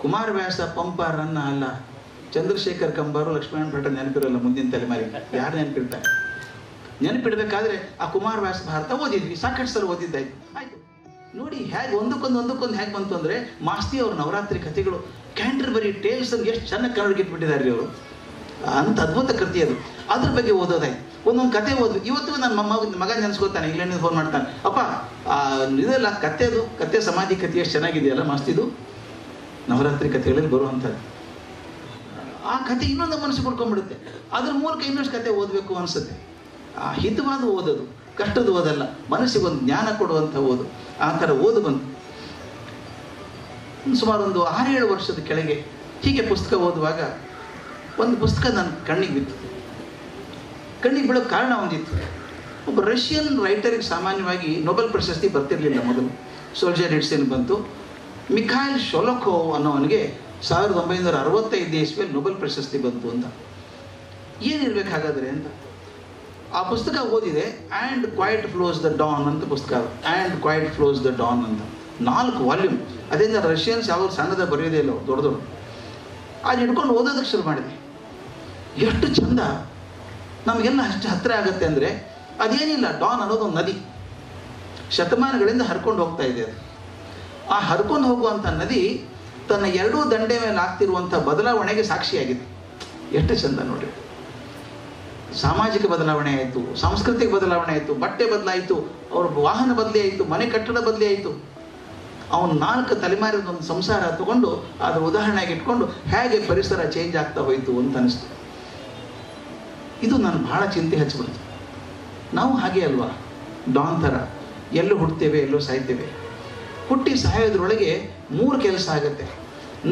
ಕುಮಾರವ್ಯಾಸ ಪಂಪ ರನ್ನ ಅಲ್ಲ, ಚಂದ್ರಶೇಖರ್ ಕಂಬಾರು, ಲಕ್ಷ್ಮಣ ಭಟ್ಟ ನೆನಪಿರಲ್ಲ ಮುಂದಿನ ತಲೆಮಾರಿಗೆ. ಯಾರು ನೆನಪಿರ್ತಾರೆ ನೆನಪಿಡ್ಬೇಕಾದ್ರೆ ಆ ಕುಮಾರವ್ಯಾಸ ಭಾರತ ಓದಿದ್ವಿ ಸಾಕಷ್ಟು ಸಲ ಓದಿದ್ದಾಯ್ತು. ಆಯ್ತು. ನೋಡಿ, ಹೇಗೆ ಒಂದಕ್ಕೊಂದು ಒಂದಕ್ಕೊಂದು ಹೇಗೆ ಬಂತು ಅಂದರೆ ಮಾಸ್ತಿ ಅವ್ರ ನವರಾತ್ರಿ ಕಥೆಗಳು, ಕ್ಯಾಂಟರ್ಬರಿ ಟೇಲ್ಸ್ ಅಂತ ಎಷ್ಟು ಚೆನ್ನಾಗಿ ಕನ್ನಡಕ್ಕೆ ಇಟ್ಬಿಟ್ಟಿದ್ದಾರೆ ಅವರು. ಅಂತ ಅದ್ಭುತ ಕೃತಿ ಅದು. ಅದ್ರ ಬಗ್ಗೆ ಓದೋದಾಯ್ತು. ಒಂದೊಂದು ಕತೆ ಓದ್ವಿ. ಇವತ್ತು ನನ್ನ ಮಮ್ಮ ಮಗ ನೆನೆಸ್ಕೋತಾನೆ ಇಂಗ್ಲೆಂಡ್ ಫೋನ್ ಮಾಡ್ತಾನೆ. ಅಪ್ಪ ಇದೆಲ್ಲ ಕತೆದು ಕತೆ ಸಮಾಧಿ ಕತೆ ಎಷ್ಟು ಚೆನ್ನಾಗಿದೆಯಲ್ಲ ಮಸ್ತಿದು? ನವರಾತ್ರಿ ಕಥೆಗಳಲ್ಲಿ ಬರುವಂಥದ್ದು. ಆ ಕತೆ ಇನ್ನೊಂದು ಮನಸ್ಸು ಕೊಡ್ಕೊಂಡ್ಬಿಡುತ್ತೆ ಅದ್ರ ಮೂಲಕ ಇನ್ನಷ್ಟು ಕತೆ ಓದಬೇಕು ಅನಿಸುತ್ತೆ. ಆ ಹಿತವಾದ ಓದೋದು, ಕಷ್ಟದ ಓದಲ್ಲ, ಮನಸ್ಸಿಗೆ ಒಂದು ಜ್ಞಾನ ಕೊಡುವಂಥ ಓದು. ಆ ಥರ ಓದು ಬಂತು. ಸುಮಾರು ಒಂದು ಆರೇಳು ವರ್ಷದ ಕೆಳಗೆ ಹೀಗೆ ಪುಸ್ತಕ ಓದುವಾಗ ಒಂದು ಪುಸ್ತಕ ನನ್ನ ಕಣ್ಣಿಗೆ ಬಿತ್ತು. ಕಣ್ಣಿಗೆ ಬೀಳೋ ಕಾರಣ ಒಂದಿತ್ತು. ಒಬ್ಬ ರಷ್ಯನ್ ರೈಟರಿಗೆ ಸಾಮಾನ್ಯವಾಗಿ ನೊಬೆಲ್ ಪ್ರಶಸ್ತಿ ಬರ್ತಿರಲಿಲ್ಲ ಮೊದಲು. ಸೋಲ್ಜರ್ ಹಿಡ್ಸಿನ್ ಬಂತು. ಮಿಖಾಯಿಲ್ ಶೊಲೋಕೋವ್ ಅನ್ನೋವನಿಗೆ ಸಾವಿರದ ಒಂಬೈನೂರ ಅರವತ್ತೈದು ಇಸ್ವಿಯಲ್ಲಿ ನೊಬೆಲ್ ಪ್ರಶಸ್ತಿ ಬಂತು ಅಂತ. ಏನಿರ್ಬೇಕು ಹಾಗಾದರೆ ಅಂತ, ಆ ಪುಸ್ತಕ ಓದಿದೆ and quiet flows the Don ಅಂತ ಪುಸ್ತಕ. And quiet flows the Don ಅಂತ. ನಾಲ್ಕು ವಾಲ್ಯೂಮ್. ಅದರಿಂದ ರಷ್ಯನ್ಸ್ ಯಾವ ಸಣ್ಣದ ಬರೆಯೋದೇ ಇಲ್ಲ, ದೊಡ್ಡ ದೊಡ್ಡ. ಅದು ಹಿಡ್ಕೊಂಡು ಓದೋದಕ್ಕೆ ಶುರು ಮಾಡಿದೆ. ಎಷ್ಟು ಚಂದ. ನಮಗೆಲ್ಲ ಅಷ್ಟು ಹತ್ತಿರ ಆಗುತ್ತೆ ಅಂದರೆ ಅದೇನಿಲ್ಲ ಡಾನ್ ಅನ್ನೋದು ಒಂದು ನದಿ. ಶತಮಾನಗಳಿಂದ ಹರ್ಕೊಂಡು ಹೋಗ್ತಾ ಇದೆ ಅದು. ಆ ಹರ್ಕೊಂಡು ಹೋಗುವಂಥ ನದಿ ತನ್ನ ಎರಡೂ ದಂಡೆ ಮೇಲೆ ಆಗ್ತಿರುವಂಥ ಬದಲಾವಣೆಗೆ ಸಾಕ್ಷಿಯಾಗಿದೆ. ಎಷ್ಟು ಚಂದ ನೋಡಿ. ಸಾಮಾಜಿಕ ಬದಲಾವಣೆ ಆಯಿತು, ಸಾಂಸ್ಕೃತಿಕ ಬದಲಾವಣೆ ಆಯಿತು, ಬಟ್ಟೆ ಬದಲಾಯಿತು, ಅವ್ರ ವಾಹನ ಬದಲಿ ಆಯಿತು, ಮನೆ ಕಟ್ಟಡ ಬದಲಿ ಆಯಿತು. ಅವನು ನಾಲ್ಕು ತಲೆಮಾರಿದ ಒಂದು ಸಂಸಾರ ತಗೊಂಡು ಅದರ ಉದಾಹರಣೆಗೆ ಇಟ್ಕೊಂಡು ಹೇಗೆ ಪರಿಸರ ಚೇಂಜ್ ಆಗ್ತಾ ಹೋಯಿತು ಅಂತ ಅನಿಸ್ತು. ಇದು ನಾನು ಬಹಳ ಚಿಂತೆ ಹಚ್ಚಿಬಿಡ್ತು ನಾವು ಹಾಗೆ ಅಲ್ವಾ? ಡಾನ್ ಥರ. ಎಲ್ಲೂ ಹುಡ್ತೇವೆ ಎಲ್ಲೂ ಸಾಯ್ತೇವೆ. ಹುಟ್ಟಿ ಸಾಯೋದ್ರೊಳಗೆ ಮೂರು ಕೆಲಸ ಆಗುತ್ತೆ.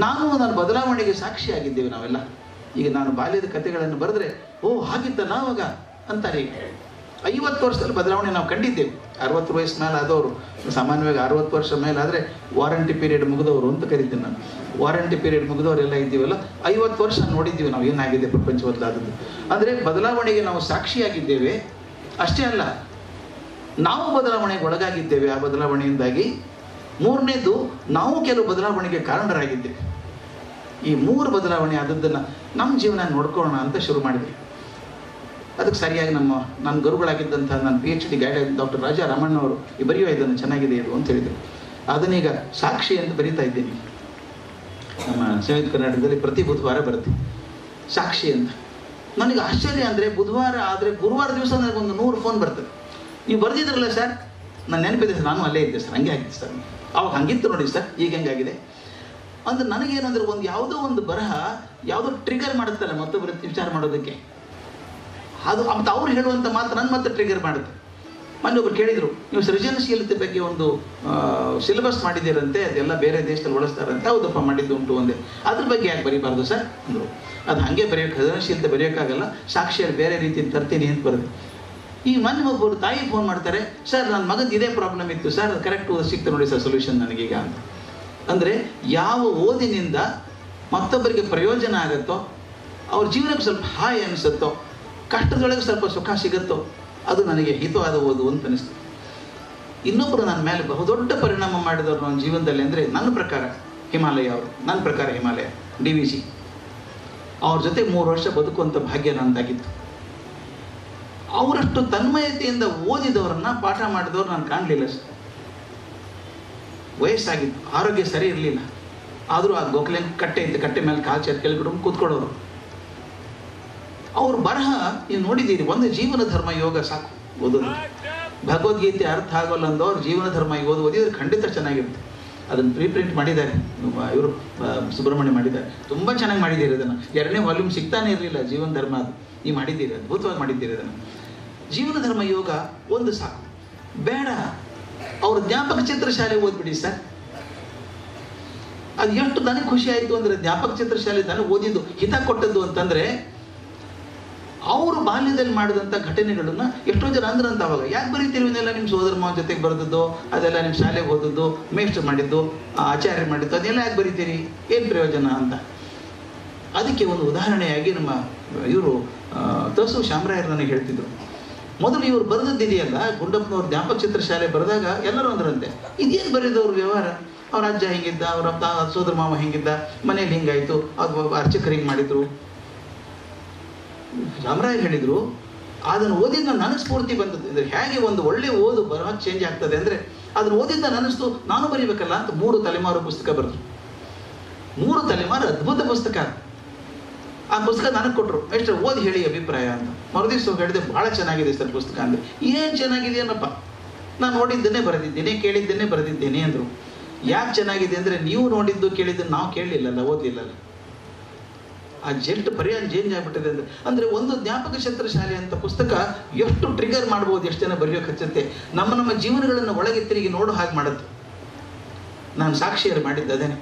ನಾನು ನನ್ನ ಬದಲಾವಣೆಗೆ ಸಾಕ್ಷಿಯಾಗಿದ್ದೇವೆ ನಾವೆಲ್ಲ. ಈಗ ನಾನು ಬಾಲ್ಯದ ಕಥೆಗಳನ್ನು ಬರೆದ್ರೆ, ಓ ಹಾಗಿದ್ದ ನಾವಾಗ ಅಂತಾರೆ ಐವತ್ತು ವರ್ಷದಲ್ಲಿ ಬದಲಾವಣೆ ನಾವು ಕಂಡಿದ್ದೇವೆ. ಅರವತ್ತು ವಯಸ್ಸು ಮೇಲೆ ಆದವರು ಸಾಮಾನ್ಯವಾಗಿ ಅರವತ್ತು ವರ್ಷ ಮೇಲೆ ಆದರೆ ವಾರಂಟಿ ಪೀರಿಯಡ್ ಮುಗಿದವರು ಅಂತ ಕರಿತೀನಿ ನಾನು. ವಾರಂಟಿ ಪೀರಿಯಡ್ ಮುಗಿದವರೆಲ್ಲ ಇದ್ದೀವಲ್ಲ, ಐವತ್ತು ವರ್ಷ ನೋಡಿದ್ದೀವಿ ನಾವು ಏನಾಗಿದೆ ಪ್ರಪಂಚ ಬದಲಾದದ್ದು. ಅಂದರೆ ಬದಲಾವಣೆಗೆ ನಾವು ಸಾಕ್ಷಿಯಾಗಿದ್ದೇವೆ. ಅಷ್ಟೇ ಅಲ್ಲ, ನಾವು ಬದಲಾವಣೆಗೆ ಒಳಗಾಗಿದ್ದೇವೆ. ಆ ಬದಲಾವಣೆಯಿಂದಾಗಿ ಮೂರನೇದು, ನಾವು ಕೆಲವು ಬದಲಾವಣೆಗೆ ಕಾರಣರಾಗಿದ್ದೇವೆ ಈ ಮೂರು ಬದಲಾವಣೆ ಆದದ್ದನ್ನು ನಮ್ಮ ಜೀವನ ನೋಡ್ಕೊಳ್ಳೋಣ ಅಂತ ಶುರು ಮಾಡಿದ್ವಿ. ಅದಕ್ಕೆ ಸರಿಯಾಗಿ ನಮ್ಮ, ನನ್ನ ಗುರುಗಳಾಗಿದ್ದಂಥ ನನ್ನ P H D guide doctor Raja Ramanna ಅವರು ಈ ಬರೆಯುವ ಇದನ್ನು ಚೆನ್ನಾಗಿದೆ ಇದು ಅಂತ ಹೇಳಿದರು. ಅದನ್ನೀಗ ಸಾಕ್ಷಿ ಅಂತ ಬರಿತಾ ಇದ್ದೀನಿ. ನಮ್ಮ ಸಂಯುಕ್ತ ಕರ್ನಾಟಕದಲ್ಲಿ ಪ್ರತಿ ಬುಧವಾರ ಬರುತ್ತೆ. ಸಾಕ್ಷಿ ಅಂತ. ನನಗೆ ಆಶ್ಚರ್ಯ ಅಂದರೆ ಬುಧವಾರ ಆದರೆ ಗುರುವಾರ ದಿವಸ ಒಂದು ನೂರು ಫೋನ್ ಬರ್ತದೆ. ನೀವು ಬರೆದಿದ್ರಲ್ಲ ಸರ್ ನಾನು ನೆನಪಿದೆ ಸರ್ ನಾನು ಅಲ್ಲೇ ಇದ್ದೆ ಸರ್ ಹಂಗೆ ಆಗಿತ್ತು ಸರ್ ಅವಾಗ ಹಂಗಿತ್ತು ನೋಡಿ ಸರ್, ಈಗ ಹೆಂಗಾಗಿದೆ? ಅಂದ್ರೆ ನನಗೇನಂದ್ರೆ ಒಂದು ಯಾವುದೋ ಒಂದು ಬರಹ ಯಾವುದೋ ಟ್ರಿಗರ್ ಮಾಡುತ್ತಲ್ಲ ಮತ್ತೊಬ್ಬರ ವಿಚಾರ ಮಾಡೋದಕ್ಕೆ? ಅದು, ಮತ್ತು ಅವ್ರು ಹೇಳುವಂಥ ಮಾತು ನನ್ನ ಮತ್ತೆ ಟ್ರಿಗರ್ ಮಾಡುತ್ತೆ. ಮೊನ್ನೆ ಒಬ್ರು ಕೇಳಿದರು, ನೀವು ಸೃಜನಶೀಲತೆ ಬಗ್ಗೆ ಒಂದು ಸಿಲೆಬಸ್ ಮಾಡಿದ್ದೀರಂತೆ, ಅದೆಲ್ಲ ಬೇರೆ ದೇಶದಲ್ಲಿ ಬಳಸ್ತಾರಂತೆ ಹೌದಪ್ಪ ಮಾಡಿದ್ದು ಉಂಟು ಒಂದೇ ಅದ್ರ ಬಗ್ಗೆ ಯಾಕೆ ಬರೀಬಾರ್ದು ಸರ್? ಅಂದರು. ಅದು ಹಾಗೆ ಬರೆಯೋಕೆ, ಸೃಜನಶೀಲತೆ ಬರೆಯೋಕ್ಕಾಗಲ್ಲ, ಸಾಕ್ಷಿಯಲ್ಲಿ ಬೇರೆ ರೀತಿ ತರ್ತೀನಿ ಅಂತ ಬರೆದು ಈ ಮೊನ್ನೆ ಒಬ್ಬರು ತಾಯಿ ಫೋನ್ ಮಾಡ್ತಾರೆ ಸರ್ ನನ್ನ ಮಗನ ಇದೇ ಪ್ರಾಬ್ಲಮ್ ಇತ್ತು. ಸರ್ ಅದು ಕರೆಕ್ಟ್ ಸಿಕ್ತು ನೋಡಿ ಸರ್ ಸೊಲ್ಯೂಷನ್ ನನಗೀಗ ಅಂತ. ಅಂದರೆ ಯಾವ ಓದಿನಿಂದ ಮತ್ತೊಬ್ಬರಿಗೆ ಪ್ರಯೋಜನ ಆಗುತ್ತೋ, ಅವ್ರ ಜೀವನಕ್ಕೆ ಸ್ವಲ್ಪ ಹಾಯ್ ಅನಿಸುತ್ತೋ, ಕಷ್ಟದೊಳಗೆ ಸ್ವಲ್ಪ ಸುಖ ಸಿಗುತ್ತೋ, ಅದು ನನಗೆ ಹಿತವಾದ ಓದು ಅಂತ ಅನಿಸ್ತು ಇನ್ನೊಬ್ಬರು ನನ್ನ ಮೇಲೆ ಬಹುದೊಡ್ಡ ಪರಿಣಾಮ ಮಾಡಿದವರು ನನ್ನ ಜೀವನದಲ್ಲಿ ಅಂದರೆ ನನ್ನ ಪ್ರಕಾರ ಹಿಮಾಲಯ ಅವರು, ನನ್ನ ಪ್ರಕಾರ ಹಿಮಾಲಯ, ಡಿ ವಿ ಸಿ ಅವ್ರ ಜೊತೆ ಮೂರು ವರ್ಷ ಬದುಕುವಂಥ ಭಾಗ್ಯ ನಂದಾಗಿತ್ತು. ಅವರಷ್ಟು ತನ್ಮಯತೆಯಿಂದ ಓದಿದವರನ್ನ ಪಾಠ ಮಾಡಿದವ್ರು ನಾನು ಕಾಣಲಿಲ್ಲ ಸರ್ ವಯಸ್ಸಾಗಿತ್ತು, ಆರೋಗ್ಯ ಸರಿ ಇರಲಿಲ್ಲ. ಆದರೂ ಆ ಗೋಖಲೆ ಕಟ್ಟೆ ಇತ್ತು ಕಟ್ಟೆ ಮೇಲೆ ಕಾಲು ಚೇರ್ ಕೆಳಗಿಡ್ಕೊಂಡು ಕೂತ್ಕೊಳ್ಳೋರು. ಅವ್ರ ಬರಹ ನೀವು ನೋಡಿದ್ದೀರಿ, ಒಂದು ಜೀವನ ಧರ್ಮ ಯೋಗ ಸಾಕು, ಓದೋದು. ಭಗವದ್ಗೀತೆ ಅರ್ಥ ಆಗೋಲ್ಲ ಅಂದವ್ರು ಜೀವನ ಧರ್ಮ ಓದು ಓದಿದ್ರೆ ಖಂಡಿತ ಚೆನ್ನಾಗಿರುತ್ತೆ. ಅದನ್ನು ಪ್ರೀಪ್ರಿಂಟ್ ಮಾಡಿದ್ದಾರೆ, ಇವರು ಸುಬ್ರಹ್ಮಣ್ಯ ಮಾಡಿದ್ದಾರೆ. ತುಂಬ ಚೆನ್ನಾಗಿ ಮಾಡಿದ್ದೀರಿ ಅದನ್ನು. ಎರಡನೇ ವಾಲ್ಯೂಮ್ ಸಿಗ್ತಾನೆ ಇರಲಿಲ್ಲ ಜೀವನ ಧರ್ಮ ಅದು. ನೀವು ಮಾಡಿದ್ದೀರಿ, ಅದ್ಭುತವಾಗಿ ಮಾಡಿದ್ದೀರಿ ಅದನ್ನು. ಜೀವನ ಧರ್ಮ ಯೋಗ ಒಂದು ಸಾಕು. ಬೇಡ. ಅವ್ರ ಜ್ಞಾಪಕ ಚಿತ್ರಶಾಲೆ ಓದ್ಬಿಡಿ ಸರ್. ಅದು ಎಷ್ಟು ನನಗೆ ಖುಷಿ ಆಯಿತು ಅಂದರೆ ಜ್ಞಾಪಕ ಚಿತ್ರಶಾಲೆ ನನಗೆ ಓದಿದ್ದು, ಹಿತ ಕೊಟ್ಟದ್ದು ಅಂತಂದರೆ ಅವರು ಬಾಲ್ಯದಲ್ಲಿ ಮಾಡಿದಂಥ ಘಟನೆಗಳನ್ನ ಎಷ್ಟೋ ಜನ ಅಂದ್ರಂತ ಅವಾಗ. ಯಾಕೆ ಬರೀತೀರಿ ನಿಮ್ಮ ಸೋದರ ಮಾವ ಜೊತೆಗೆ ಬರೆದದ್ದು, ಅದೆಲ್ಲ ನಿಮ್ಮ ಶಾಲೆಗೆ ಓದದ್ದು ಮೇಷ್ಟ್ರು ಮಾಡಿದ್ದು ಆಚಾರ್ಯ ಮಾಡಿದ್ದು ಅದನ್ನೆಲ್ಲ ಯಾಕೆ ಬರೀತೀರಿ? ಏನು ಪ್ರಯೋಜನ ಅಂತ. ಅದಕ್ಕೆ ಒಂದು ಉದಾಹರಣೆಯಾಗಿ ನಮ್ಮ ಇವರು ತಸು ಶಾಮರಾಯರು ನನಗೆ ಹೇಳ್ತಿದ್ರು. ಮೊದಲು ಇವರು ಬರೆದದ್ದಿದೆಯಲ್ಲ, ಗುಂಡಪ್ಪನವ್ರ ಜ್ಞಾಪಕ ಚಿತ್ರಶಾಲೆ ಬರೆದಾಗ ಎಲ್ಲರೂ ಅಂದ್ರಂತೆ, ಇದೇನು ಬರೆದವ್ರ ವ್ಯವಹಾರ? ಅವ್ರ ಅಜ್ಜ ಹೆಂಗಿದ್ದ, ಅವ್ರ ಸೋದರ ಮಾವ ಹೆಂಗಿದ್ದ, ಮನೇಲಿ ಹಿಂಗಾಯ್ತು, ಅದು ಅರ್ಚಕರು ಹಿಂಗೆ ಮಾಡಿದ್ರು. ರಾಮರಾಯ್ ಹೇಳಿದ್ರು, ಅದನ್ನು ಓದಿದ್ದ ನನಗೆ ಸ್ಫೂರ್ತಿ ಬಂದದ್ದು ಅಂದರೆ ಹೇಗೆ ಒಂದು ಒಳ್ಳೆ ಓದು ಬರಹ ಚೇಂಜ್ ಆಗ್ತದೆ ಅಂದರೆ, ಅದನ್ನು ಓದಿದ್ದ ನನಸ್ತು ನಾನು ಬರೀಬೇಕಲ್ಲ ಅಂತ ಮೂರು ತಲೆಮಾರು ಪುಸ್ತಕ ಬರೆದ್ರು. ಮೂರು ತಲೆಮಾರು ಅದ್ಭುತ ಪುಸ್ತಕ ಆ ಪುಸ್ತಕ ನನಗೆ ಕೊಟ್ಟರು ಎಷ್ಟು ಓದಿ ಹೇಳಿ ಅಭಿಪ್ರಾಯ ಅಂತ. ಮರುದಿವ್ಸ ಹೇಳಿದೆ, ಭಾಳ ಚೆನ್ನಾಗಿದೆ ಸರ್ ಪುಸ್ತಕ ಅಂದರೆ. ಏನು ಚೆನ್ನಾಗಿದೆ ಅನ್ನಪ್ಪ ನಾನು ನೋಡಿದ್ದನ್ನೇ ಬರೆದಿದ್ದೇನೆ, ಕೇಳಿದ್ದನ್ನೇ ಬರೆದಿದ್ದೇನೆ ಅಂದರು. ಯಾಕೆ ಚೆನ್ನಾಗಿದೆ ಅಂದರೆ, ನೀವು ನೋಡಿದ್ದು ಕೇಳಿದ್ದನ್ನು ನಾವು ಕೇಳಲಿಲ್ಲಲ್ಲ, ಓದಲಿಲ್ಲಲ್ಲ. ಆ ಜೆಲ್ಟ್ ಪರಿಹಾರ ಚೇಂಜ್ ಆಗಿಬಿಟ್ಟಿದೆ ಅಂದರೆ ಅಂದರೆ ಒಂದು ಜ್ಞಾಪಕ ಶಾಲೆ ಅಂತ ಪುಸ್ತಕ ಎಷ್ಟು ಟ್ರಿಗರ್ ಮಾಡ್ಬೋದು, ಎಷ್ಟು ಜನ ಬರೆಯೋಕೆ ಹಚ್ಚುತ್ತೆ. ನಮ್ಮ ನಮ್ಮ ಜೀವನಗಳನ್ನು ಒಳಗೆ ತಿರುಗಿ ನೋಡೋ ಹಾಗೆ ಮಾಡುತ್ತೆ. ನಾನು ಸಾಕ್ಷಿಯರು ಮಾಡಿದ್ದು ಅದೇನೆ.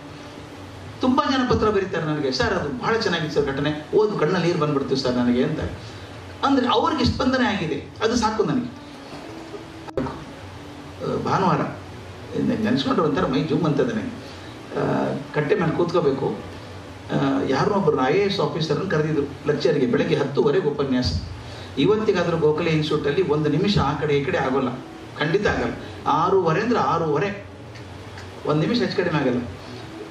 ತುಂಬ ಜನ ಪತ್ರ ಬರೀತಾರೆ ನನಗೆ. ಸರ್, ಅದು ಭಾಳ ಚೆನ್ನಾಗಿತ್ತು ಸರ್ ಘಟನೆ. ಓದು, ಕಣ್ಣಲ್ಲಿ ನೀರು ಬಂದ್ಬಿಡ್ತೀವಿ ಸರ್ ನನಗೆ ಅಂತ. ಅಂದರೆ ಅವ್ರಿಗೆ ಸ್ಪಂದನೆ ಆಗಿದೆ. ಅದು ಸಾಕು ನನಗೆ. ಭಾನುವಾರ. ನೆನೆಸ್ಕೊಂಡ್ರೆ ಒಂಥರ ಮೈ ಜುಮ್ ನನಗೆ ಕಟ್ಟೆ ಮೇಲೆ ಕೂತ್ಕೋಬೇಕು. ಯಾರನ್ನೊಬ್ಬರು ಐ ಎ ಎಸ್ ಆಫೀಸರನ್ನು ಕರೆದಿದ್ರು. ಲೆಕ್ಚರ್ಗೆ ಬೆಳಗ್ಗೆ ಹತ್ತುವರೆಗೆ ಉಪನ್ಯಾಸ. ಇವತ್ತಿಗಾದರೂ ಗೋಖಲೆ ಇನ್ಸ್ಟಿಟ್ಯೂಟಲ್ಲಿ ಒಂದು ನಿಮಿಷ ಆ ಕಡೆ ಈ ಕಡೆ ಆಗೋಲ್ಲ. ಖಂಡಿತ ಆಗಲ್ಲ. ಆರೂವರೆ ಅಂದ್ರೆ ಆರೂವರೆ. ಒಂದು ನಿಮಿಷ ಹೆಚ್ಚು ಕಡಿಮೆ ಆಗಲ್ಲ.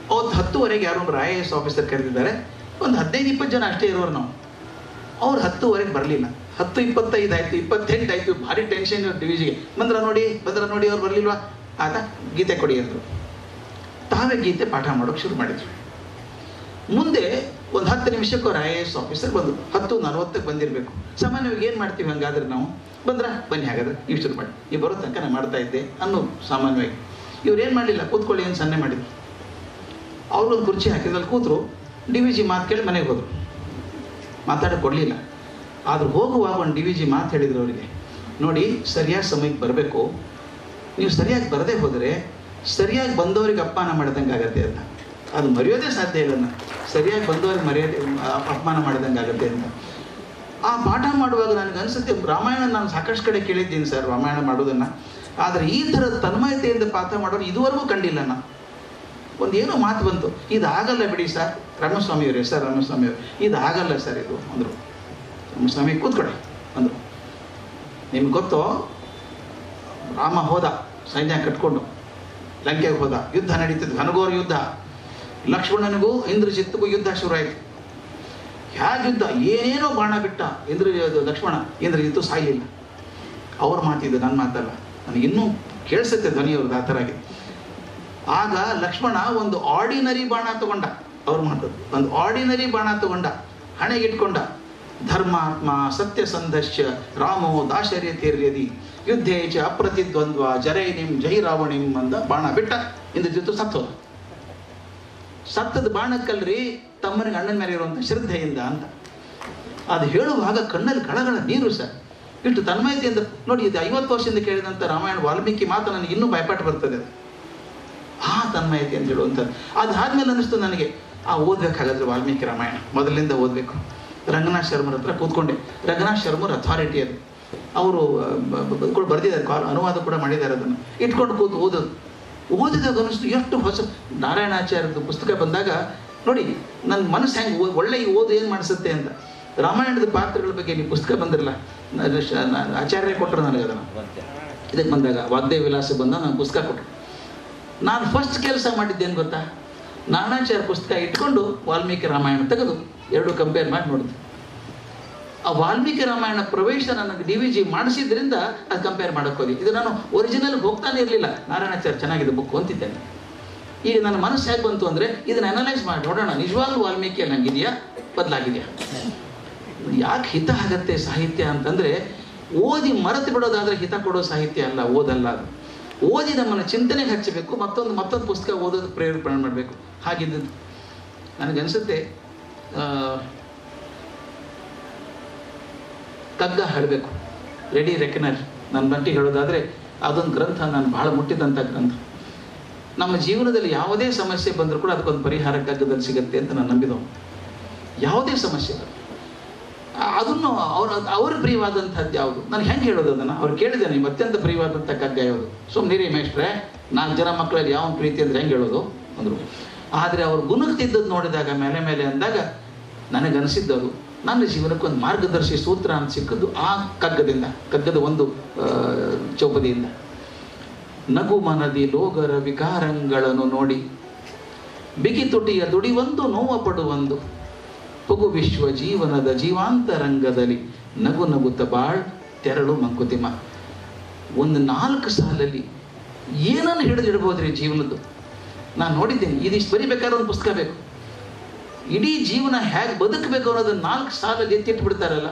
ಅವತ್ತು ಹತ್ತುವರೆಗೆ ಯಾರೊಬ್ಬರು ಐ ಎ ಎಸ್ ಆಫೀಸರ್ ಕರೆದಿದ್ದಾರೆ. ಒಂದು ಹದಿನೈದು, ಇಪ್ಪತ್ತು ಜನ ಅಷ್ಟೇ ಇರೋರು ನಾವು. ಅವ್ರು ಹತ್ತುವರೆಗೆ ಬರಲಿಲ್ಲ. ಹತ್ತು, ಇಪ್ಪತ್ತೈದು ಆಯಿತು, ಇಪ್ಪತ್ತೆಂಟು ಆಯಿತು. ಭಾರಿ ಟೆನ್ಷನ್ ಡಿವಿಜಿಗೆ ಬಂದ್ರ ನೋಡಿ ಬಂದ್ರ ನೋಡಿ, ಅವ್ರು ಬರಲಿಲ್ವಾ? ಆತ ಗೀತೆ ಕೊಡಿ ಅಂದರು. ತಾವೇ ಗೀತೆ ಪಾಠ ಮಾಡೋಕೆ ಶುರು ಮಾಡಿದ್ರು. ಮುಂದೆ ಒಂದು ಹತ್ತು ನಿಮಿಷಕ್ಕೆ ಅವ್ರು ಐ ಎ ಎಸ್ ಆಫೀಸರ್ ಬಂದರು. ಹತ್ತು, ನಲವತ್ತಕ್ಕೆ ಬಂದಿರಬೇಕು. ಸಾಮಾನ್ಯವಾಗಿ ಏನು ಮಾಡ್ತೀವಿ ಹಂಗಾದ್ರೆ ನಾವು? ಬಂದ್ರ, ಬನ್ನಿ ಹಾಗಾದ್ರೆ, ನೀವು ಶುರು ಮಾಡಿ. ನೀವು ಬರೋ ತನಕ ನಾನು ಮಾಡ್ತಾ ಇದ್ದೆ ಅನ್ನೋ ಸಾಮಾನ್ಯವಾಗಿ. ಇವ್ರು ಏನು ಮಾಡಲಿಲ್ಲ? ಕೂತ್ಕೊಳ್ಳಿ ಏನು ಸನ್ನೆ ಮಾಡಿದ್ರು. ಅವ್ರೊಂದು ಕುರ್ಚಿ ಹಾಕಿದಲ್ಲಿ ಕೂತರು ಡಿ ವಿ ಜಿ ಮಾತು ಕೇಳಿ ಮನೆಗೆ ಹೋದರು. ಮಾತಾಡೋಕೆ ಕೊಡಲಿಲ್ಲ. ಆದರೂ ಹೋಗುವಾಗ ಒಂದು ಡಿ ವಿ ಜಿ ಮಾತು ಹೇಳಿದರು ಅವರಿಗೆ. ನೋಡಿ ಸರಿಯಾದ ಸಮಯಕ್ಕೆ ಬರಬೇಕು. ನೀವು ಸರಿಯಾಗಿ ಬರದೇ ಹೋದರೆ ಸರಿಯಾಗಿ ಬಂದವರಿಗೆ ಅಪಮಾನ ಮಾಡ್ದಂಗೆ ಆಗತ್ತೆ ಅಂತ. ಅದು ಮರೆಯೋದೇ ಸಾಧ್ಯ ಇಲ್ಲ ಸರಿಯಾಗಿ ಬಂದವರಿಗೆ ಮರ್ಯಾದೆ, ಅಪಮಾನ ಮಾಡ್ದಂಗೆ ಆಗುತ್ತೆ ಅಂತ. ಆ ಪಾಠ ಮಾಡುವಾಗ ನನಗೆ ಅನಿಸುತ್ತೆ, ರಾಮಾಯಣ ನಾನು ಸಾಕಷ್ಟು ಕಡೆ ಕೇಳಿದ್ದೀನಿ ಸರ್, ರಾಮಾಯಣ ಮಾಡೋದನ್ನು. ಆದರೆ ಈ ಥರದ ತನ್ಮಯತೆಯಿಂದ ಪಾಠ ಮಾಡೋರು ಇದುವರೆಗೂ ಕಂಡಿಲ್ಲ ನಾನು ಒಂದು ಏನೋ ಮಾತು ಬಂತು. ಇದಾಗಲ್ಲ ಬಿಡಿ ಸರ್. ರಾಮಸ್ವಾಮಿಯವರೇ, ಸರ್, ರಾಮಸ್ವಾಮಿಯವರು. ಇದಾಗಲ್ಲ ಸರ್ ಇದು, ಅಂದರು. ರಾಮಸ್ವಾಮಿ ಕೂತ್ಕೊಳ್ಳಿ ಅಂದರು. ನಿಮ್ಗೆ ಗೊತ್ತು? ರಾಮ ಹೋದ, ಸೈನ್ಯ ಕಟ್ಕೊಂಡು, ಲಂಕೆಗೆ ಹೋದ. ಯುದ್ಧ ನಡೀತಿದ್ದು ಘನಘೋರ ಯುದ್ಧ. ಲಕ್ಷ್ಮಣನಿಗೂ ಇಂದ್ರಜಿತ್ತಿಗೂ ಯುದ್ಧ ಶುರುವಾಯಿತು. ಹೇಗೆ ಯುದ್ಧ? ಏನೇನೋ ಬಾಣ ಬಿಟ್ಟ. ಇಂದ್ರ ಲಕ್ಷ್ಮಣ ಲಕ್ಷ್ಮಣ, ಇಂದ್ರಜಿತ್ತು ಸಾಯಲಿಲ್ಲ. ಅವ್ರ ಮಾತಿದ್ದು ನನ್ನ ಮಾತಲ್ಲ. ನನಗಿನ್ನೂ ಕೇಳಿಸುತ್ತೆ ಧ್ವನಿಯವ್ರದ್ದು ಆ ಥರ ಆಗಿದೆ ಆಗ ಲಕ್ಷ್ಮಣ ಒಂದು ಆರ್ಡಿನರಿ ಬಾಣ ತಗೊಂಡ. ಅವ್ರು ಮಾತು ಒಂದು ಆರ್ಡಿನರಿ ಬಾಣ ತಗೊಂಡ. ಹಣೆಗಿಟ್ಕೊಂಡ. ಧರ್ಮಾತ್ಮ ಸತ್ಯಸಂಧಶ್ಚ ರಾಮೋ ದಾಶರ್ಯತಿರ್ಯದಿ ಯುದ್ಧೇ ಚ ಅಪ್ರತಿದ್ವಂದ್ವ ನಿಮ್ ಜೈ ರಾವಣಿಂ ಅಂದ ಬಾಣ ಬಿಟ್ಟ. ಇಂದ ಜೊತೆ ಸತ್ತು ಸತ್ತದ ಬಾಣಕ್ಕಲ್ರಿ ತಮ್ಮನಿಗೆ ಅಣ್ಣನ ಮೇಲೆ ಇರುವಂತ ಶ್ರದ್ಧೆಯಿಂದ ಅಂತ. ಅದು ಹೇಳುವಾಗ ಕಣ್ಣಲ್ಲಿ ಕಳಗಳ ನೀರು ಸರ್. ಇಷ್ಟು ತನ್ಮಯತೆಯಿಂದ ನೋಡಿ, ಇದು ಐವತ್ತು ವರ್ಷದಿಂದ ಕೇಳಿದಂತ ರಾಮಾಯಣ ವಾಲ್ಮೀಕಿ ಮಾತು ನನಗೆ ಇನ್ನೂ ಭಯಪಟ್ಟು ಬರ್ತದೆ ತನ್ಮಯತೆ ಅಂತ ಹೇಳುವಂಥದ್ದು ಅದಾದ್ಮೇಲೆ ಅನ್ನಿಸ್ತು ನನಗೆ, ಆ ಓದ್ಬೇಕಾಗತ್ತೆ ವಾಲ್ಮೀಕಿ ರಾಮಾಯಣ. ಮೊದಲಿಂದ ಓದಬೇಕು. ರಂಗನಾಥ್ ಶರ್ಮರ ಹತ್ರ ಕೂತ್ಕೊಂಡೆ. ರಂಗನಾಥ್ ಶರ್ಮರ್ ಅಥಾರಿಟಿ ಅದು ಅವರು ಬರೆದಿದ್ದಾರೆ, ಕಾಲ್, ಅನುವಾದ ಕೂಡ ಮಾಡಿದ್ದಾರೆ ಅದನ್ನು. ಇಟ್ಕೊಂಡು ಕೂತು ಓದೋದು. ಓದಿದಾಗ ಅನ್ನಿಸ್ತು, ಎಷ್ಟು ಹೊಸ ನಾರಾಯಣಾಚಾರ್ಯದ ಪುಸ್ತಕ ಬಂದಾಗ, ನೋಡಿ ನನ್ನ ಮನಸ್ಸು ಹೆಂಗೆ ಒಳ್ಳೆ ಓದು ಏನು ಮಾಡಿಸುತ್ತೆ ಅಂತ. ರಾಮಾಯಣದ ಪಾತ್ರಗಳ ಬಗ್ಗೆ ನೀವು ಪುಸ್ತಕ ಬಂದಿರಲ್ಲ ಆಚಾರ್ಯ ಕೊಟ್ಟರು ನನಗೆ ಅದನ್ನು. ಇದಕ್ಕೆ ಬಂದಾಗ ವಾದ್ಯ ವಿಲಾಸ ಬಂದ ನಾನು ಪುಸ್ತಕ ಕೊಟ್ಟರು ನಾನು ಫಸ್ಟ್ ಕೆಲಸ ಮಾಡಿದ್ದೇನು ಗೊತ್ತಾ? ನಾರಾಯಣಾಚಾರ್ಯ ಪುಸ್ತಕ ಇಟ್ಕೊಂಡು ವಾಲ್ಮೀಕಿ ರಾಮಾಯಣ ತೆಗೆದು ಎರಡು ಕಂಪೇರ್ ಮಾಡಿ ನೋಡಿದೆ. ಆ ವಾಲ್ಮೀಕಿ ರಾಮಾಯಣ ಪ್ರವೇಶ ನನಗೆ ಡಿ ವಿ ಜಿ ಮಾಡಿಸಿದ್ರಿಂದ ಅದು ಕಂಪೇರ್ ಮಾಡೋಕ್ಕೋದಿ ಇದು ನಾನು ಒರಿಜಿನಲ್ ಹೋಗ್ತಾನೆ ಇರಲಿಲ್ಲ. ನಾರಾಯಣಾಚಾರ್ಯ ಚೆನ್ನಾಗಿದೆ ಬುಕ್ ಅಂತಿದ್ದೇನೆ ಈಗ ನನ್ನ ಮನಸ್ಸು ಹೇಗೆ ಬಂತು ಅಂದರೆ ಇದನ್ನ ಅನಲೈಸ್ ಮಾಡಿ ನೋಡೋಣ. ನಿಜವಾಗ್ಲೂ ವಾಲ್ಮೀಕಿ ನಂಗಿದೆಯಾ ಬದಲಾಗಿದೆಯಾ? ಯಾಕೆ ಹಿತ ಆಗತ್ತೆ ಸಾಹಿತ್ಯ ಅಂತಂದರೆ ಓದಿ ಮರೆತು ಬಿಡೋದಾದ್ರೆ ಹಿತ ಕೊಡೋ ಸಾಹಿತ್ಯ ಅಲ್ಲ, ಓದಲ್ಲ ಅದು. ಓದಿ ನಮ್ಮನ್ನು ಚಿಂತನೆಗೆ ಹಚ್ಚಬೇಕು, ಮತ್ತೊಂದು ಮತ್ತೊಂದು ಪುಸ್ತಕ ಓದೋದು ಪ್ರೇರಣೆ ಮಾಡಬೇಕು. ಹಾಗಿದ್ದದ್ದು. ನನಗನ್ಸುತ್ತೆ ಕಗ್ಗ ಹೇಳಬೇಕು ರೆಡಿ ರೆಕನರ್ ನನ್ನ ಬಂಟಿ ಹೇಳೋದಾದರೆ, ಅದೊಂದು ಗ್ರಂಥ ನಾನು ಬಹಳ ಮುಟ್ಟಿದಂಥ ಗ್ರಂಥ. ನಮ್ಮ ಜೀವನದಲ್ಲಿ ಯಾವುದೇ ಸಮಸ್ಯೆ ಬಂದರೂ ಕೂಡ ಅದಕ್ಕೊಂದು ಪರಿಹಾರ ಕಗ್ಗದಲ್ಲಿ ಸಿಗುತ್ತೆ ಅಂತ ನಾನು ನಂಬಿದವನು. ಯಾವುದೇ ಸಮಸ್ಯೆ ಬರಲಿ ಆ- ಅದನ್ನು ಅವ್ರ ಅವ್ರ ಪ್ರಿಯವಾದಂಥದ್ದು ಯಾವುದು? ನಾನು ಹೆಂಗೆ ಹೇಳೋದು ಅದನ್ನು? ಅವ್ರು ಕೇಳಿದೆ ನೀವು ಅತ್ಯಂತ ಪ್ರಿಯವಾದಂಥ ಕಗ್ಗ ಯಾವುದು? ಸುಮ್ಮನಿರಿ ಮೇಷ್ಟ್ರೆ, ನಾಲ್ಕು ಜನ ಮಕ್ಕಳಲ್ಲಿ ಯಾವ ಪ್ರೀತಿ ಅಂದ್ರೆ ಹೆಂಗೆ ಹೇಳೋದು? ಅಂದರು. ಆದರೆ ಅವ್ರು ಗುಣಕ್ತಿದ್ದದ್ದು ನೋಡಿದಾಗ, ಮೇಲೆ ಮೇಲೆ ಅಂದಾಗ ನನಗನ್ಸಿದ್ದು ಅದು ನನ್ನ ಜೀವನಕ್ಕೆ ಒಂದು ಮಾರ್ಗದರ್ಶಿ ಸೂತ್ರ ಅಂತ ಸಿಕ್ಕದ್ದು ಆ ಕಗ್ಗದಿಂದ ಕಗ್ಗದ ಒಂದು ಚೌಪದಿಯಿಂದ. ನಗು ಮನದಿ ಲೋಗರ ವಿಕಾರಗಳನ್ನು ನೋಡಿ, ಬಿಗಿ ತುಟಿಯ ದುಡಿವೊಂದು ನೋವ ಪಡುವೊಂದು ಪುಗು ವಿಶ್ವ ಜೀವನದ ಜೀವಾಂತರಂಗದಲ್ಲಿ ನಗು ನಗುತ್ತ ಬಾಳ್ ತೆರಳು ಮಂಕುತಿಮ್ಮ. ಒಂದು ನಾಲ್ಕು ಸಾಲಲ್ಲಿ ಏನನ್ನು ಹಿಡಿದಿಡ್ಬೋದ್ರಿ ಜೀವನದ್ದು? ನಾನು ನೋಡಿದ್ದೇನೆ, ಇದಿಷ್ಟು ಬರಿಬೇಕಾದ್ರೆ ಒಂದು ಪುಸ್ತಕ ಬೇಕು. ಇಡೀ ಜೀವನ ಹೇಗೆ ಬದುಕಬೇಕು ಅನ್ನೋದನ್ನ ನಾಲ್ಕು ಸಾಲಲ್ಲಿ ಎತ್ತಿಟ್ಟು ಬಿಡ್ತಾರಲ್ಲ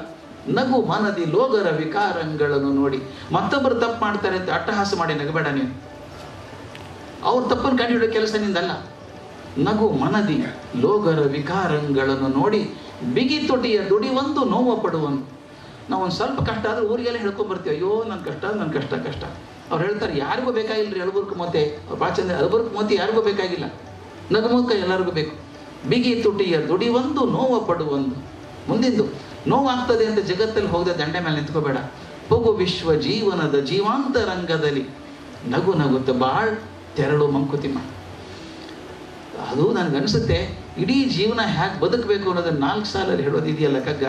ನಗು ಮನದಿ ಲೋಗರ ವಿಕಾರಗಳನ್ನು ನೋಡಿ. ಮತ್ತೊಬ್ಬರು ತಪ್ಪು ಮಾಡ್ತಾರೆ ಅಂತ ಅಟ್ಟಹಾಸ ಮಾಡಿ ನಗಬೇಡ ನೀನು. ಅವ್ರು ತಪ್ಪನ್ನು ಕಂಡುಹಿಡಿಯೋ ಕೆಲಸ ನಿಂದಲ್ಲ. ನಗು ಮನದಿ ಲೋಗರ ವಿಕಾರಗಳನ್ನು ನೋಡಿ ಬಿಗಿ ತೊಟಿಯ ದುಡಿವೊಂದು ನೋವು ಪಡುವನು. ನಾವು ಒಂದು ಸ್ವಲ್ಪ ಕಷ್ಟ ಆದರೆ ಊರಿಗೆಲ್ಲ ಹೇಳ್ಕೊಂಡ್ ಬರ್ತೀವಿ, ಅಯ್ಯೋ ನನ್ನ ಕಷ್ಟ ನನ್ನ ಕಷ್ಟ ಕಷ್ಟ. ಅವ್ರು ಹೇಳ್ತಾರೆ, ಯಾರಿಗೂ ಬೇಕಾಗಿಲ್ಲ ಅಳಬುರ್ಕ ಮೋತೆ? ಅವ್ರು ಭಾಳ ಚಂದ ಅಳಬುರ್ಕ ಮೋತಿ ಯಾರಿಗೂ ಬೇಕಾಗಿಲ್ಲ. ನಗುಮುಖ ಎಲ್ಲರಿಗೂ ಬೇಕು. ಬಿಗಿ ತುಟಿಯ ಒಂದು ನೋವು ಪಡುವಂದು ಮುಂದಿಂದು, ನೋವಾಗ್ತದೆ ಅಂತ ಜಗತ್ತಲ್ಲಿ ಹೋಗದೆ ದಂಡೆ ಮೇಲೆ ನಿಂತ್ಕೋಬೇಡ. ಹೋಗು ವಿಶ್ವ ಜೀವನದ ಜೀವಾಂತರಂಗದಲ್ಲಿ ನಗು ನಗುತ್ತ ಬಾಳ್ ತೆರಳು ಮಂಕುತಿಮ್ಮ. ಅದು ನನಗನ್ಸುತ್ತೆ, ಇಡೀ ಜೀವನ ಹೇಗೆ ಬದುಕಬೇಕು ಅನ್ನೋದನ್ನ ನಾಲ್ಕು ಸಾಲಲ್ಲಿ ಹೇಳೋದಿದೆಯಲ್ಲ ಕಗ್ಗ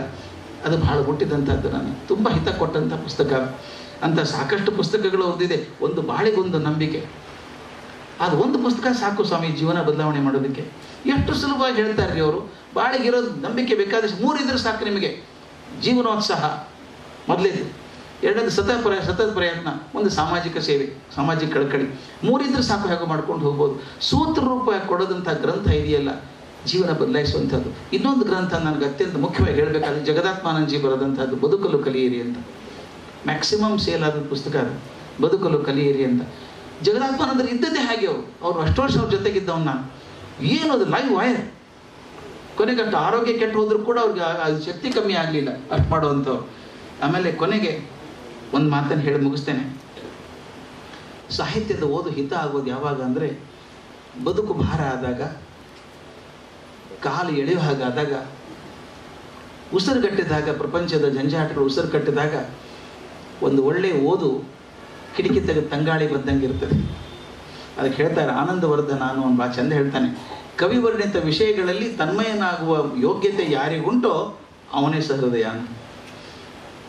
ಅದು ಬಹಳ ಮುಟ್ಟಿದಂಥದ್ದು ನಾನು. ತುಂಬ ಹಿತ ಕೊಟ್ಟಂಥ ಪುಸ್ತಕ. ಅಂತ ಸಾಕಷ್ಟು ಪುಸ್ತಕಗಳು ಓದಿದೆ ಒಂದು ಬಾಳಿಗೊಂದು ನಂಬಿಕೆ. ಅದು ಒಂದು ಪುಸ್ತಕ ಸಾಕು ಸ್ವಾಮಿ ಜೀವನ ಬದಲಾವಣೆ ಮಾಡೋದಕ್ಕೆ. ಎಷ್ಟು ಸುಲಭವಾಗಿ ಹೇಳ್ತಾರೆ ರೀ ಅವರು? ಬಾಳಿಗಿರೋದು ನಂಬಿಕೆ ಬೇಕಾದಷ್ಟು ಮೂರಿದ್ರೆ ಸಾಕು ನಿಮಗೆ. ಜೀವನೋತ್ಸಾಹ ಮೊದಲೇದು. ಎರಡನೇದು ಸತತ ಪ್ರಯ, ಸತತ ಪ್ರಯತ್ನ, ಒಂದು ಸಾಮಾಜಿಕ ಸೇವೆ, ಸಾಮಾಜಿಕ ಕಳಕಳಿ. ಮೂರಿದ್ರೆ ಸಾಕು ಹೇಗೆ ಮಾಡ್ಕೊಂಡು ಹೋಗ್ಬೋದು. ಸೂತ್ರ ರೂಪ ಕೊಡೋದಂಥ ಗ್ರಂಥ ಇದೆಯಲ್ಲ, ಜೀವನ ಬದಲಾಯಿಸುವಂಥದ್ದು. ಇನ್ನೊಂದು ಗ್ರಂಥ ನನಗೆ ಅತ್ಯಂತ ಮುಖ್ಯವಾಗಿ ಹೇಳಬೇಕಾದ್ರೆ ಜಗದಾತ್ಮಾನಂದಜಿ ಬರೆದಂಥದ್ದು, ಬದುಕಲು ಕಲಿಯಿರಿ ಅಂತ. ಮ್ಯಾಕ್ಸಿಮಮ್ ಸೇಲ್ ಆದ ಪುಸ್ತಕ ಅದು, ಬದುಕಲು ಕಲಿಯಿರಿ ಅಂತ. ಜಗದಾತ್ಮಾನಂದರು ಇದ್ದದ್ದೇ ಹಾಗೆ ಅವರು. ಅವ್ರು ಅಷ್ಟು ವರ್ಷ ಅವ್ರ ಜೊತೆಗಿದ್ದವ್ ನಾನು. ಏನು ಅದು ಲೈವ್ ವಾಯರ್ ಕೊನೆಗೆ ಆರೋಗ್ಯ ಕೆಟ್ಟು ಹೋದ್ರೂ ಕೂಡ ಅವ್ರಿಗೆ ಶಕ್ತಿ ಕಮ್ಮಿ ಆಗಲಿಲ್ಲ, ಅಷ್ಟು ಮಾಡುವಂಥವ್ರು. ಆಮೇಲೆ ಕೊನೆಗೆ ಒಂದು ಮಾತನ್ನು ಹೇಳಿ ಮುಗಿಸ್ತೇನೆ. ಸಾಹಿತ್ಯದ ಓದು ಹಿತ ಆಗೋದು ಯಾವಾಗ ಅಂದರೆ, ಬದುಕು ಭಾರ ಆದಾಗ, ಕಾಲು ಎಳೆಯುವ ಹಾಗಾದಾಗ ಉಸಿರುಗಟ್ಟಿದಾಗ ಪ್ರಪಂಚದ ಜಂಜಾಟಗಳು ಉಸಿರು ಕಟ್ಟಿದಾಗ, ಒಂದು ಒಳ್ಳೆಯ ಓದು ಕಿಟಕಿ ತೆಗೆದು ತಂಗಾಳಿ ಬಂದಂಗೆ ಇರ್ತದೆ. ಅದಕ್ಕೆ ಹೇಳ್ತಾರೆ, ಆನಂದವರ್ಧನ, ನಾನು ಒಂದು ಭಾಳ ಚಂದ ಹೇಳ್ತಾನೆ. ಕವಿ ವರ್ಣಿತ ವಿಷಯಗಳಲ್ಲಿ ತನ್ಮಯನಾಗುವ ಯೋಗ್ಯತೆ ಯಾರಿಗುಂಟೋ, ಅವನೇ ಸಹೃದಯ.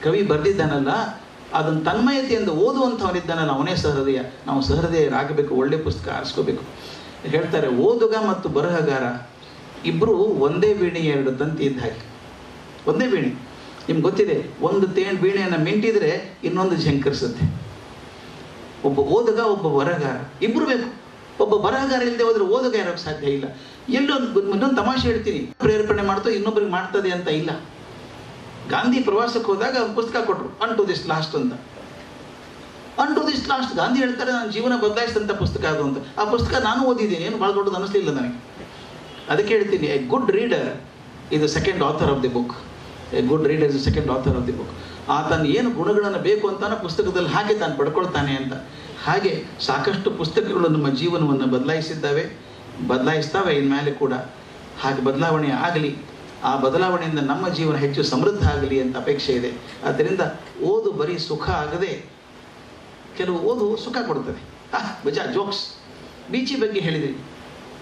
ಕವಿ ಬರೆದಿದ್ದಾನಲ್ಲ ಅದನ್ನು ತನ್ಮಯತೆಯಿಂದ ಓದುವಂಥವನಿದ್ದಾನಲ್ಲ ಅವನೇ ಸಹೃದಯ. ನಾವು ಸಹೃದಯರಾಗಬೇಕು, ಒಳ್ಳೆ ಪುಸ್ತಕ ಆರಿಸ್ಕೋಬೇಕು. ಹೇಳ್ತಾರೆ, ಓದುಗ ಮತ್ತು ಬರಹಗಾರ ಇಬ್ಬರು ಒಂದೇ ವೀಣೆ ಎರಡು ತಂತಿ ಇದ್ದ ಹಾಗೆ. ಒಂದೇ ವೀಣೆ ನಿಮ್ಗೆ ಗೊತ್ತಿದೆ, ಒಂದು ತೇಣ್ ವೀಣೆಯನ್ನು ಮಿಂಟಿದ್ರೆ ಇನ್ನೊಂದು ಶಂಕರಿಸುತ್ತೆ ಒಬ್ಬ ಓದುಗ, ಒಬ್ಬ ಬರಹಗಾರ ಇಬ್ಬರು ಬೇಕು. ಒಬ್ಬ ಬರಹಗಾರ ಇಲ್ಲದೆ ಹೋದ್ರೆ ಓದುಗ ಇರೋಕ್ಕೆ ಸಾಧ್ಯ ಇಲ್ಲ. ಎಲ್ಲೊಂದು, ಇನ್ನೊಂದು ತಮಾಷೆ ಹೇಳ್ತೀನಿ. ಪ್ರೇರೇಪಣೆ ಮಾಡ್ತೋ ಇನ್ನೊಬ್ಬರಿಗೆ ಮಾಡ್ತದೆ ಅಂತ ಇಲ್ಲ. ಗಾಂಧಿ ಪ್ರವಾಸಕ್ಕೆ ಹೋದಾಗ ಪುಸ್ತಕ ಕೊಟ್ಟರು ಅನ್ ಟು ದಿಸ್ ಲಾಸ್ಟ್ ಅಂತ. Unto this last Gandhi ಹೇಳ್ತಾರೆ, ನನ್ನ ಜೀವನ ಬದಲಾಯಿಸಿದಂಥ ಪುಸ್ತಕ ಅದು ಅಂತ. ಆ ಪುಸ್ತಕ ನಾನು ಓದಿದ್ದೀನಿ, ಏನು ಭಾಳ ದೊಡ್ಡದು ಅನಿಸ್ಲಿಲ್ಲ ನನಗೆ. ಅದಕ್ಕೆ ಹೇಳ್ತೀನಿ ಎ ಗುಡ್ ರೀಡರ್ ಇದು second author of the book a good reader is second author of the book ಆತನ ಏನು ಗುಣಗಳನ್ನು ಬೇಕು ಅಂತಾನೆ ಪುಸ್ತಕದಲ್ಲಿ ಹಾಗೆ ತಾನು ಪಡ್ಕೊಳ್ತಾನೆ ಅಂತ. ಹಾಗೆ ಸಾಕಷ್ಟು ಪುಸ್ತಕಗಳು ನಮ್ಮ ಜೀವನವನ್ನು ಬದಲಾಯಿಸಿದ್ದಾವೆ, ಬದಲಾಯಿಸ್ತಾವೆ ಇನ್ಮೇಲೆ ಕೂಡ. ಹಾಗೆ ಬದಲಾವಣೆ ಆಗಲಿ. ಆ ಬದಲಾವಣೆಯಿಂದ ನಮ್ಮ ಜೀವನ ಹೆಚ್ಚು ಸಮೃದ್ಧ ಆಗಲಿ ಅಂತ ಅಪೇಕ್ಷೆ ಇದೆ. ಆದ್ದರಿಂದ ಓದು ಬರೀ ಸುಖ ಆಗದೆ ಕೆಲವು ಓದು ಸುಖ ಕೊಡ್ತದೆ ಆಹ್ ಬಜಾ, ಜೋಕ್ಸ್. ಬೀಚಿ ಬಗ್ಗೆ ಹೇಳಿದ್ರಿ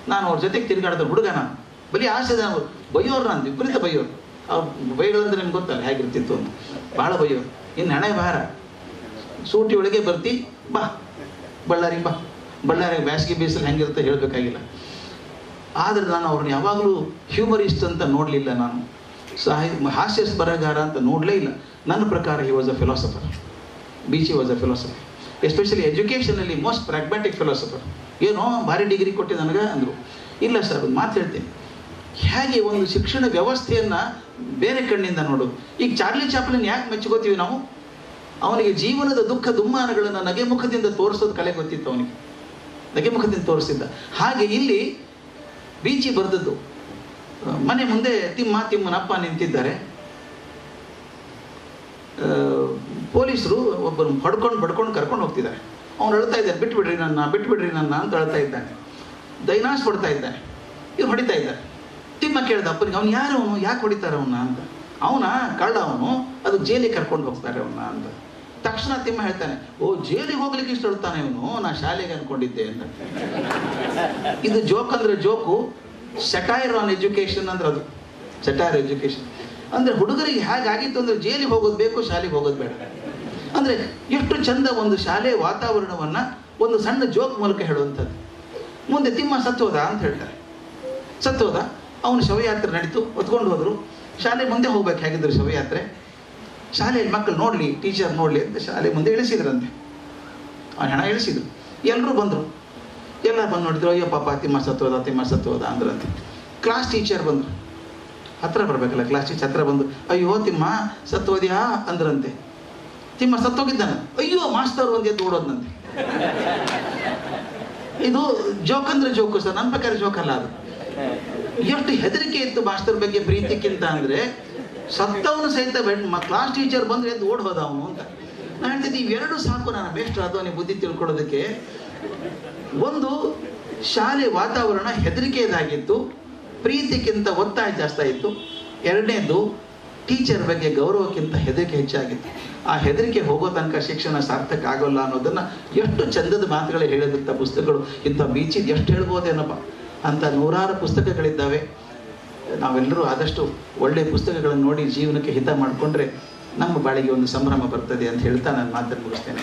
ನಾನು ಅವ್ರ ಜೊತೆಗೆ ತಿರುಗಾಡಿದ ಹುಡುಗ ನಾನು. ಬರೀ ಆಸೆ ನಾವು, ಬೈಯೋರು ನಾನು, ವಿಪರೀತ ಬೈಯೋರು. ಅವ್ರು ಬೈಗಳಂದ್ರೆ ನಿಮ್ಗೆ ಗೊತ್ತಲ್ಲ ಹೇಗಿರ್ತಿತ್ತು ಅಂತ. ಭಾಳ ಬೈಯೋರು. ಇನ್ನು ಹಣೆ ಭಾರ. ಸೂಟಿ ಒಳಗೆ ಬರ್ತಿ, ಬಾ. ಬಳ್ಳಾರಿ ಬಾ. ಬಳ್ಳಾರಿ ಬ್ಯಾಸಿಗೆ ಬೀಸಲು ಹೆಂಗಿರುತ್ತೆ ಹೇಳಬೇಕಾಗಿಲ್ಲ. ಆದರೆ ನಾನು ಅವ್ರನ್ನ ಯಾವಾಗಲೂ ಹ್ಯೂಮರಿಸ್ಟ್ ಅಂತ ನೋಡಲಿಲ್ಲ ನಾನು. ಸಾಹಿ ಹಾಸ್ಯ ಬರಹಗಾರ ಅಂತ ನೋಡಲೇ ಇಲ್ಲ. ನನ್ನ ಪ್ರಕಾರ he was a philosopher he was a philosopher especially ಎಜುಕೇಷನಲ್ಲಿ most pragmatic philosopher ಏನೋ ಭಾರಿ ಡಿಗ್ರಿ ಕೊಟ್ಟೆ ನನಗೆ ಅಂದರು. ಇಲ್ಲ ಸರ್ ಅದು ಮಾತು ಹೇಳ್ತೀನಿ. ಹೇಗೆ ಒಂದು ಶಿಕ್ಷಣ ವ್ಯವಸ್ಥೆಯನ್ನು ಬೇರೆ ಕಣ್ಣಿಂದ ನೋಡೋದು ಈಗ ಚಾರ್ಲಿ ಚಾಪ್ಲಿನ್ ಯಾಕೆ ಮೆಚ್ಕೋತೀವಿ ನಾವು? ಅವನಿಗೆ ಜೀವನದ ದುಃಖ ದುಮ್ಮಾನಗಳನ್ನು ನಗೆ ಮುಖದಿಂದ ತೋರಿಸೋದು ಕಲೆ ಗೊತ್ತಿತ್ತು ಅವನಿಗೆ. ನಗೆ ಮುಖದಿಂದ ತೋರಿಸಿದ್ದ. ಹಾಗೆ ಇಲ್ಲಿ ಬೀಚಿ ಬರೆದದ್ದು. ಮನೆ ಮುಂದೆ ತಿಮ್ಮ ತಿಮ್ಮನಪ್ಪ ನಿಂತಿದ್ದಾರೆ. ಪೊಲೀಸರು ಒಬ್ಬರು ಹೊಡ್ಕೊಂಡು ಬಡ್ಕೊಂಡು ಕರ್ಕೊಂಡು ಹೋಗ್ತಿದ್ದಾರೆ. ಅವ್ನು ಹೇಳ್ತಾ ಇದ್ದಾನೆ, ಬಿಟ್ಬಿಡ್ರಿ ನನ್ನ ಬಿಟ್ಬಿಡ್ರಿ ನನ್ನ ಅಂತ ಅಳ್ತಾ ಇದ್ದಾನೆ. ದೈನಾಶ್ ಪಡ್ತಾ ಇದ್ದಾನೆ. ಇವ್ರು ಹೊಡಿತಾ ಇದ್ದಾರೆ ತಿಮ್ಮ ಕೇಳಿದ ಅಪ್ಪನಿಗೆ, ಅವ್ನು ಯಾರು ಅವನು? ಯಾಕೆ ಹೊಡಿತಾರೆ ಅವನ್ನ ಅಂತ. ಅವನ? ಕಳ್ಳ ಅವನು. ಅದು ಜೈಲಿಗೆ ಕರ್ಕೊಂಡು ಹೋಗ್ತಾರೆ ಅವನ್ನ ಅಂತ. ತಕ್ಷಣ ತಿಮ್ಮ ಹೇಳ್ತಾನೆ, ಓ, ಜೈಲಿಗೆ ಹೋಗ್ಲಿಕ್ಕೆ ಇಷ್ಟ ಹೇಳ್ತಾನೆ ಇವನು? ನಾ ಶಾಲೆಗೆ ಅನ್ಕೊಂಡಿದ್ದೆ ಅಂತ. ಇದು ಜೋಕ್ ಅಂದ್ರೆ ಜೋಕು ಸೆಟೈರ್ ಆನ್ ಎಜುಕೇಶನ್ ಅಂದ್ರೆ ಅದು. ಸೆಟೈರ್ ಎಜುಕೇಶನ್ ಅಂದ್ರೆ ಹುಡುಗರಿಗೆ ಹೇಗಾಗಿತ್ತು ಅಂದ್ರೆ ಜೈಲಿಗೆ ಹೋಗೋದು ಬೇಕು, ಶಾಲೆಗೆ ಹೋಗೋದು ಬೇಡ. ಅಂದ್ರೆ ಎಷ್ಟು ಚಂದ ಒಂದು ಶಾಲೆ ವಾತಾವರಣವನ್ನ ಒಂದು ಸಣ್ಣ ಜೋಕ್ ಮೂಲಕ ಹೇಳುವಂಥದ್ದು. ಮುಂದೆ ತಿಮ್ಮ ಸತ್ತೋದ ಅಂತ ಹೇಳ್ತಾರೆ. ಸತ್ತೋದ, ಅವನು ಶವಯಾತ್ರೆ ನಡೀತು, ಹೊತ್ಕೊಂಡು ಹೋದ್ರು. ಶಾಲೆ ಮುಂದೆ ಹೋಗ್ಬೇಕು, ಹೇಗಿದ್ರು ಶವಯಾತ್ರೆ? ಶಾಲೆಯಲ್ಲಿ ಮಕ್ಕಳು ನೋಡಲಿ ಟೀಚರ್ ನೋಡಲಿ ಅಂತ ಶಾಲೆ ಮುಂದೆ ಇಳಿಸಿದ್ರಂತೆ ಅವ್ನು ಹೆಣ ಇಳಿಸಿದ್ರು ಎಲ್ಲರೂ ಬಂದರು. ಎಲ್ಲ ಬಂದು ನೋಡಿದ್ರು, ಅಯ್ಯೋ ಪಾಪ ತಿಮ್ಮ ಸತ್ತೋದ ತಿಮ್ಮ ಸತ್ತೋದ ಅಂದ್ರಂತೆ. ಕ್ಲಾಸ್ ಟೀಚರ್ ಬಂದರು. ಹತ್ರ ಬರಬೇಕಲ್ಲ ಕ್ಲಾಸ್ ಟೀಚರ್ ಹತ್ರ ಬಂದು, ಅಯ್ಯೋ ತಿಮ್ಮ, ಸತ್ತೋದ್ಯಾ? ಅಂದ್ರಂತೆ. ತಿಮ್ಮ ಸತ್ತೋಗಿದ್ದಾನೆ. ಅಯ್ಯೋ ಮಾಸ್ತರ್ ಒಂದು ಎದ್ದು ಓಡೋದ್ನಂತೆ. ಇದು ಜೋಕ್ ಅಂದ್ರೆ ಜೋಕು ಸರ್ ನನ್ನ ಪ್ರಕಾರ ಜೋಕ್ ಅಲ್ಲ ಅದು. ಎಷ್ಟು ಹೆದರಿಕೆ ಇತ್ತು ಮಾಸ್ತರ್ ಬಗ್ಗೆ ಪ್ರೀತಿಕ್ಕಿಂತ ಅಂದ್ರೆ ಸತ್ತವನು ಸಹಿತ ಕ್ಲಾಸ್ ಟೀಚರ್ ಬಂದ್ರೆ ಎದ್ದು ಓಡ್ ಹೋದ ಅವನು ಅಂತ. ನಾನು ಹೇಳ್ತಿದ್ದೆ ಇವೆರಡು ಸಾಕು ನಾನು ಬೆಸ್ಟ್ ಅದು ಅವನಿಗೆ ಬುದ್ಧಿ ತಿಳ್ಕೊಳ್ಳೋದಕ್ಕೆ. ಒಂದು, ಶಾಲೆ ವಾತಾವರಣ ಹೆದರಿಕೆಯದಾಗಿತ್ತು ಪ್ರೀತಿಗಿಂತ ಒತ್ತಾಯ ಜಾಸ್ತಿ ಇತ್ತು ಎರಡನೇದು ಟೀಚರ್ ಬಗ್ಗೆ ಗೌರವಕ್ಕಿಂತ ಹೆದರಿಕೆ ಹೆಚ್ಚಾಗಿತ್ತು. ಆ ಹೆದರಿಕೆ ಹೋಗೋ ತನಕ ಶಿಕ್ಷಣ ಸಾರ್ಥಕ ಆಗೋಲ್ಲ ಅನ್ನೋದನ್ನು ಎಷ್ಟು ಚಂದದ ಮಾತುಗಳೇ ಹೇಳಿದಂಥ ಪುಸ್ತಕಗಳು, ಇಂಥ ಬೀಚಿದ್ದು ಎಷ್ಟು ಹೇಳ್ಬೋದೇನಪ್ಪ ಅಂತ ನೂರಾರು ಪುಸ್ತಕಗಳಿದ್ದಾವೆ. ನಾವೆಲ್ಲರೂ ಆದಷ್ಟು ಒಳ್ಳೆಯ ಪುಸ್ತಕಗಳನ್ನು ನೋಡಿ ಜೀವನಕ್ಕೆ ಹಿತ ಮಾಡಿಕೊಂಡ್ರೆ ನಮ್ಮ ಬಾಳಿಗೆ ಒಂದು ಸಂಭ್ರಮ ಬರ್ತದೆ ಅಂತ ಹೇಳ್ತಾ ನಾನು ಮಾತನ್ನು ಮುಗಿಸ್ತೇನೆ.